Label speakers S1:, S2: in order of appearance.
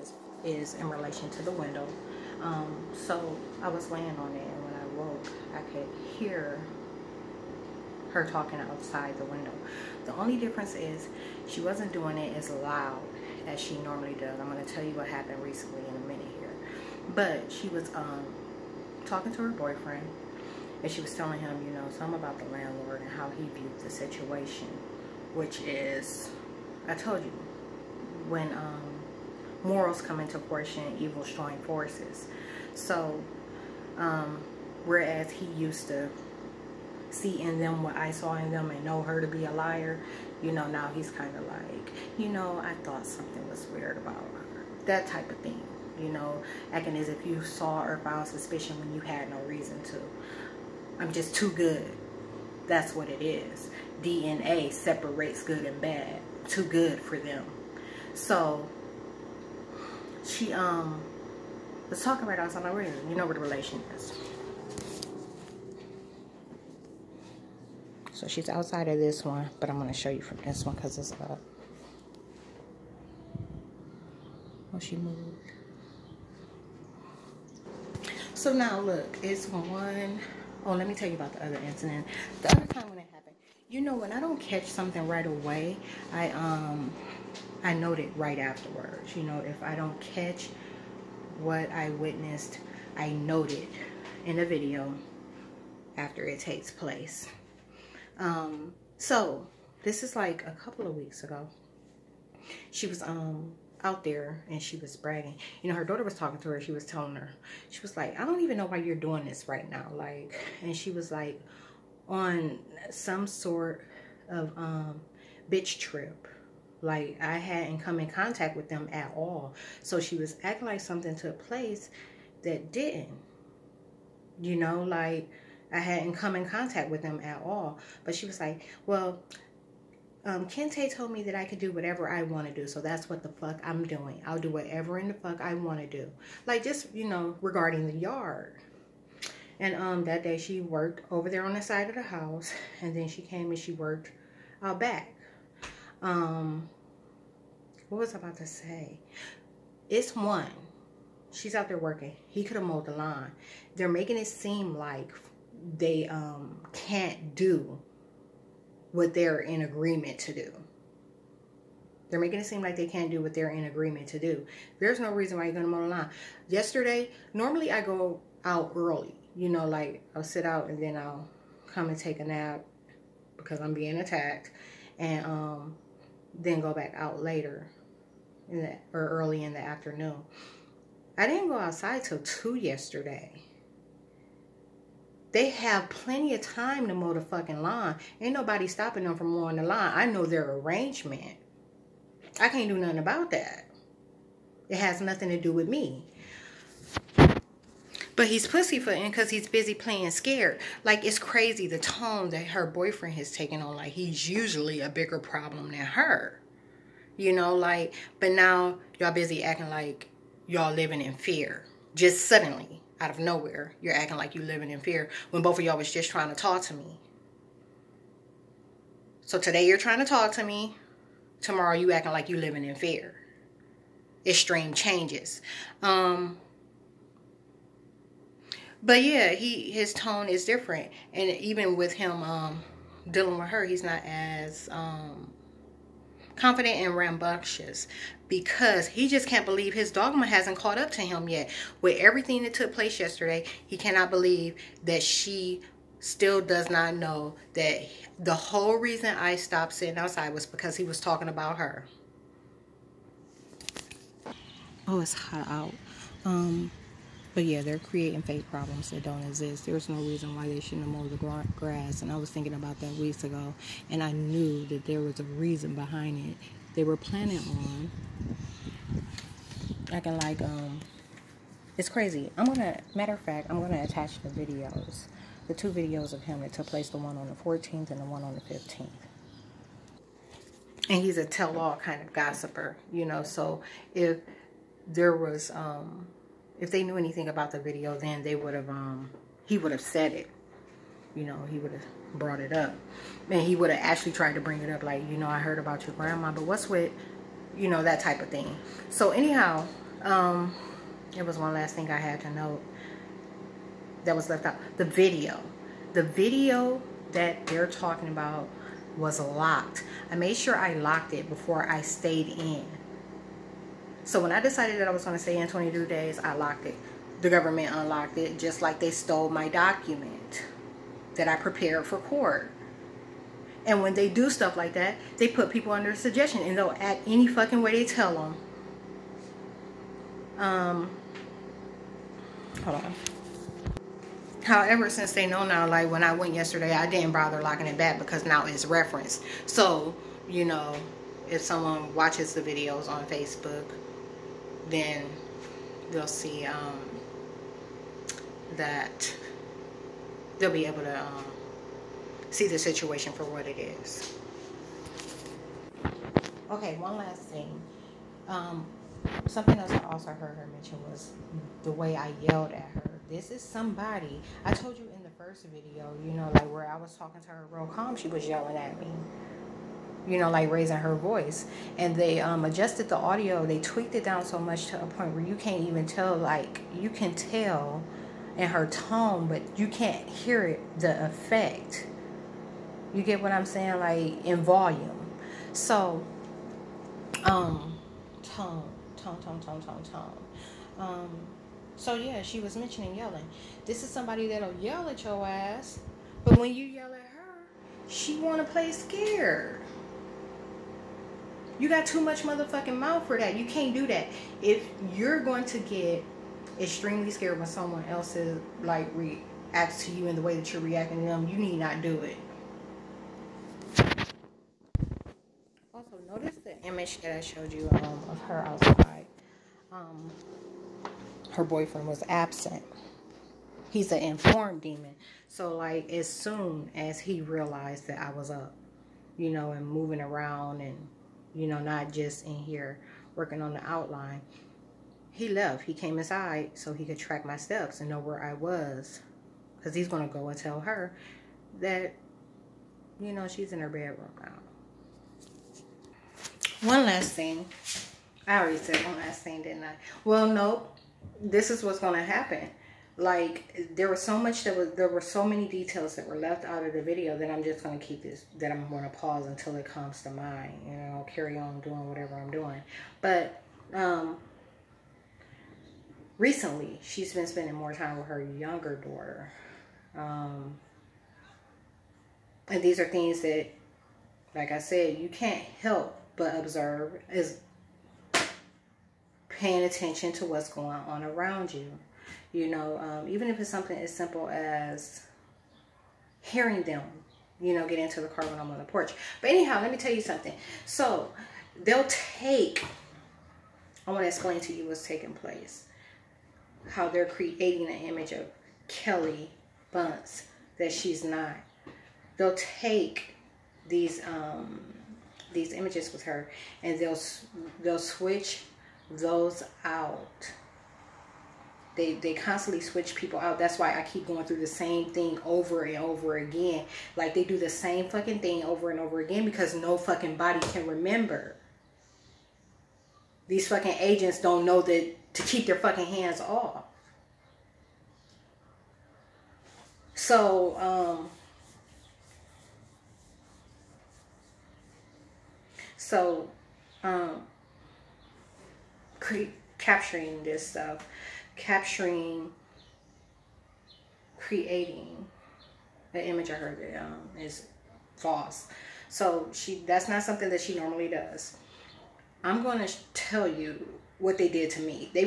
S1: is is in relation to the window. Um, so I was laying on it, and when I woke, I could hear her talking outside the window. The only difference is she wasn't doing it as loud as she normally does. I'm going to tell you what happened recently in a minute here. But she was um, talking to her boyfriend, and she was telling him, you know, something about the landlord and how he viewed the situation, which is, I told you, when um, morals come into question, evil join forces. So, um, whereas he used to see in them what I saw in them and know her to be a liar, you know, now he's kind of like, you know, I thought something was weird about her. That type of thing, you know, acting as if you saw or found suspicion when you had no reason to. I'm just too good. That's what it is. DNA separates good and bad. Too good for them. So, she, um, was talking right outside my room. You know where the relation is. So she's outside of this one, but I'm going to show you from this one because it's up. Oh, she moved. So now look, it's one. Oh, let me tell you about the other incident. The other time when it happened, you know, when I don't catch something right away, I um, I note it right afterwards. You know, if I don't catch what I witnessed, I note it in a video after it takes place. Um, so this is like a couple of weeks ago. She was um out there and she was bragging. You know, her daughter was talking to her. She was telling her, she was like, I don't even know why you're doing this right now. Like, and she was like on some sort of um bitch trip. Like I hadn't come in contact with them at all. So she was acting like something took place that didn't. You know, like I hadn't come in contact with them at all. But she was like, well, um, Kente told me that I could do whatever I want to do. So that's what the fuck I'm doing. I'll do whatever in the fuck I want to do. Like just, you know, regarding the yard. And um, that day she worked over there on the side of the house. And then she came and she worked out back. Um, what was I about to say? It's one. She's out there working. He could have mowed the lawn. They're making it seem like they um, can't do what they're in agreement to do. They're making it seem like they can't do what they're in agreement to do. There's no reason why you're going to mow the lawn. Yesterday, normally I go out early. You know, like I'll sit out and then I'll come and take a nap because I'm being attacked. And um, then go back out later in the, or early in the afternoon. I didn't go outside till 2 yesterday. They have plenty of time to mow the fucking lawn. Ain't nobody stopping them from mowing the lawn. I know their arrangement. I can't do nothing about that. It has nothing to do with me. But he's pussyfooting because he's busy playing scared. Like, it's crazy the tone that her boyfriend has taken on. Like, he's usually a bigger problem than her. You know, like, but now y'all busy acting like y'all living in fear. Just suddenly out of nowhere, you're acting like you living in fear when both of y'all was just trying to talk to me. So today you're trying to talk to me. Tomorrow you acting like you living in fear. Extreme changes. Um, but yeah, he his tone is different, and even with him um, dealing with her, he's not as um, confident and rambunctious because he just can't believe his dogma hasn't caught up to him yet. With everything that took place yesterday, he cannot believe that she still does not know that the whole reason I stopped sitting outside was because he was talking about her. Oh, it's hot out. Um, but yeah, they're creating fake problems that don't exist. There's no reason why they shouldn't mowed the grass. And I was thinking about that weeks ago. And I knew that there was a reason behind it. They were planning on acting like, um, it's crazy. I'm to, matter of fact, I'm to attach the videos. The two videos of him that took place, the one on the 14th and the one on the 15th and he's a tell-all kind of gossiper, you know. So if there was um, if they knew anything about the video then they would have um he would have said it you know he would have brought it up and he would have actually tried to bring it up like you know i heard about your grandma but what's with you know, that type of thing. So anyhow, um, it was one last thing I had to note that was left out. The video. The video that they're talking about was locked. I made sure I locked it before I stayed in. So when I decided that I was going to stay in 22 days, I locked it. The government unlocked it just like they stole my document that I prepared for court. And when they do stuff like that, they put people under suggestion and they'll act any fucking way they tell them. Um, hold on. However, since they know now, like when I went yesterday, I didn't bother locking it back because now it's referenced. So, you know, if someone watches the videos on Facebook, then they'll see um, that they'll be able to um, see the situation for what it is. Okay, one last thing. Um, something else I also heard her mention was the way I yelled at her. This is somebody, I told you in the first video, you know, like where I was talking to her real calm, she was yelling at me. You know, like raising her voice. And they um, adjusted the audio, they tweaked it down so much to a point where you can't even tell, like, you can tell in her tone, but you can't hear it, the effect. You get what I'm saying? Like, in volume. So, um, tone tone, tone, tone, tone, tone. Um, so yeah, she was mentioning yelling. This is somebody that'll yell at your ass, but when you yell at her, she wanna play scared. You got too much motherfucking mouth for that. You can't do that. If you're going to get extremely scared when someone else is like reacts to you in the way that you're reacting to them, you need not do it. Also, notice the image that I showed you um, of her outside um, her boyfriend was absent. He's an informed demon. So, like, as soon as he realized that I was up, you know, and moving around and, you know, not just in here working on the outline, he left. He came inside so he could track my steps and know where I was. Because he's going to go and tell her that, you know, she's in her bedroom now. One last thing. I already said one last thing, didn't I? Well, nope. This is what's going to happen. Like there was so much that was there were so many details that were left out of the video that I'm just going to keep this that I'm to pause until it comes to mind. You know, carry on doing whatever I'm doing. But um, recently, she's been spending more time with her younger daughter. Um, and these are things that, like I said, you can't help but observe is paying attention to what's going on around you. You know, um, even if it's something as simple as hearing them, you know, get into the car when I'm on the porch. But anyhow, let me tell you something. So they'll take, I want to explain to you what's taking place. How they're creating an image of Kelly Bunce that she's not. They'll take these um, these images with her and they'll they'll switch those out. They, they constantly switch people out. That's why I keep going through the same thing over and over again. Like they do the same fucking thing over and over again because no fucking body can remember. These fucking agents don't know that to keep their fucking hands off. So, um, so, um, capturing this stuff, capturing, creating the image of her um, is false. So she that's not something that she normally does. I'm going to tell you what they did to me. They